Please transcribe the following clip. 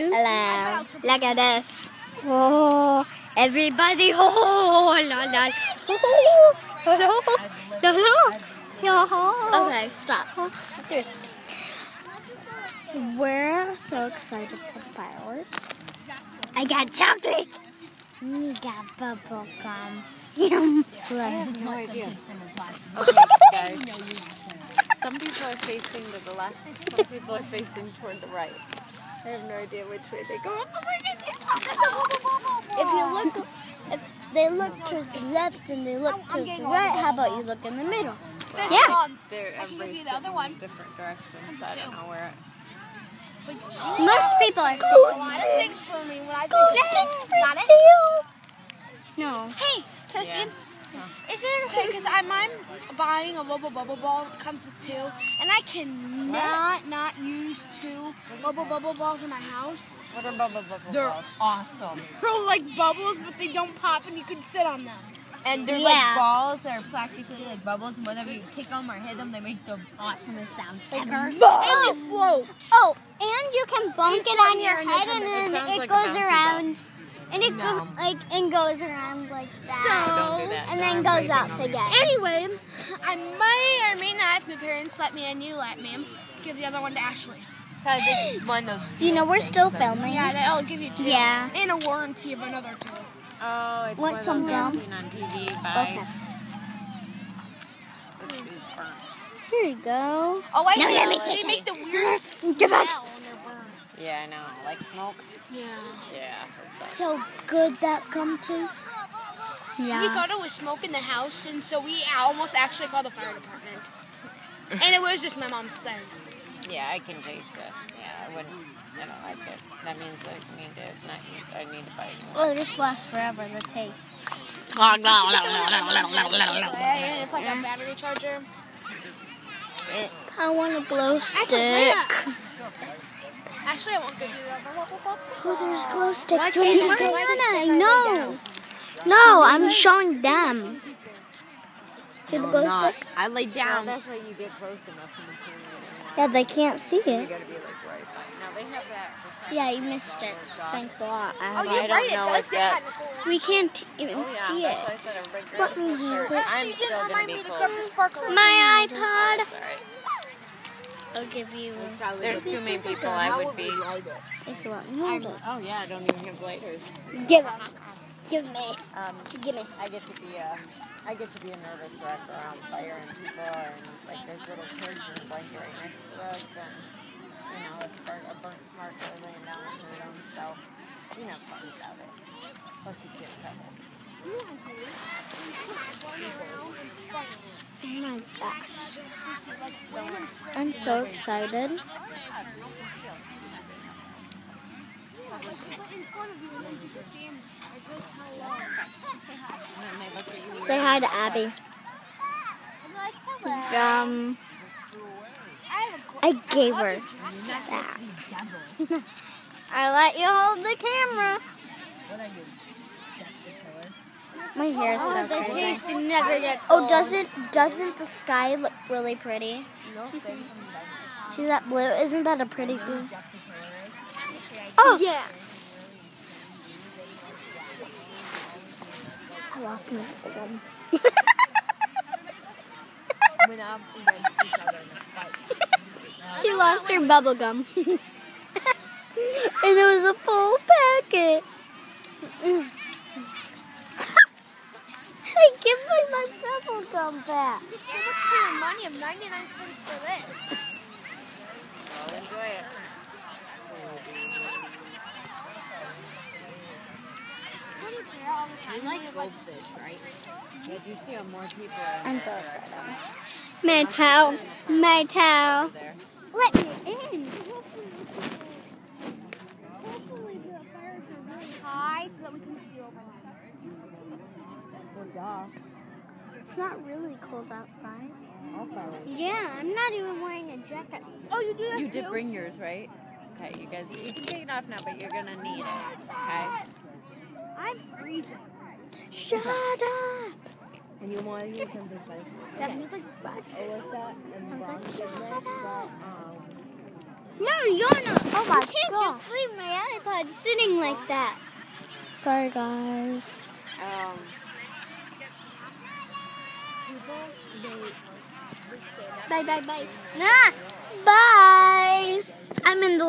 Hello. Look at this. Oh, everybody. Oh, la la. Oh, hello. Hello. Hello. Okay, stop. Seriously. We're so excited for fireworks. I got chocolate. We got bubble gum. Yum. I have no idea. Okay, guys. Some people are facing to the left, some people are facing toward the right. I have no idea which way they go. Oh my goodness! If you look, if they look towards the left and they look towards the right, how about you look in the middle? This Yeah. one. They're I can give you the other one. different directions, so I don't know where. It... Most people are. A lot of things for me when I take Got it? No. Hey, Kirsty. Is it okay? Because I'm, I'm buying a Bubble Bubble Ball. It comes with two. And I cannot not use two Bubble Bubble Balls in my house. What are bubble bubble They're balls? awesome. They're like bubbles, but they don't pop and you can sit on them. And they're Yeah. like balls that are practically like bubbles. And whenever you kick them or hit them, they make the awesomest sound ever. And they float. Oh, and you can bonk You it on in your the air and head, they and then it it like goes around. ball. Around, and it No. go, like and goes around like that, Don't do that. and then I'm goes breaking up again. Anyway, I may or may not, if my parents let me and you let me, give the other one to Ashley. One of. You know we're still filming. Yeah, that'll give you two. Yeah. And a warranty of another two. Oh, it's Want one of some those gum? on TV. Bye. Okay. This is burnt. Here you go. Oh, wait. No, let me they take make the weird smell Give when it. they're burned. Yeah, I know. Like smoke. Yeah. Yeah. that sucks. So good that gum tastes. Yeah. We thought it was smoke in the house, and so we almost actually called the fire department. and it was just my mom's thing. Yeah, I can taste it. Yeah, I wouldn't. I don't like it. That means I need to. Not, I need to buy more. Oh, this lasts forever. The taste. And it's like a battery charger. I want a glow Actually, stick. Actually, I won't give you that. Oh, there's glow sticks. Why When is can't it going on? right No. No, I'm showing them. See the glow Not. sticks? I lay Yeah, down. that's why you get close enough and you can't get Yeah, they can't see it. gotta be like right by. Now they have that. the Yeah, you missed it. Thanks a lot. Oh, I you're I don't right. know it does if get that's- kind of cool. we can't even Oh, yeah, see it. why I said everybody But grabs we their shirt. have- I'm She still didn't remind me to cold. grab the sparkler. My iPod. That's alright. I'll give you There's too many people. I would be. if you want. Hold it. Oh yeah, I don't even have lighters. Give it. Give me. Um, Give me. I get to be a, I get to be a nervous wreck around fire and people, and like there's little kids in a blanket right next to us, and you know, it's spark, a burnt sparkler laying down and hurt them. So you know, fun without it. Plus you get in trouble. Oh my gosh. I'm so excited. Say hi to Abby. Um, I gave her that. I let you hold the camera. My hair is oh, so crazy. never gets Oh, doesn't doesn't the sky look really pretty? See that blue? Isn't that a pretty blue? Oh yeah. I lost my one. Went up against each other in a fight. She lost her bubble gum. and it was a full packet. hey, give me my bubble gum back. You would pay money of 99 cents for this. Well, enjoy it. You like goldfish, right? Did you see how more people are I'm so excited. Maytow. Maytow. there? Let me in. Hopefully the fires are really high so that we can see over It's not really cold outside. Also, Yeah, I'm not even wearing a jacket. Oh, you do that you did bring yours, right? Okay, you guys, you can take it off now, but you're gonna need it. Okay. I'm freezing. Shut up. And you want to hear something funny? That music sucks. Alyssa and Ron said that, that um, No, you're not. Oh my You can't god. just leave my iPod sitting like that. Sorry, guys. Um, Bye, bye, bye. Bye. I'm in the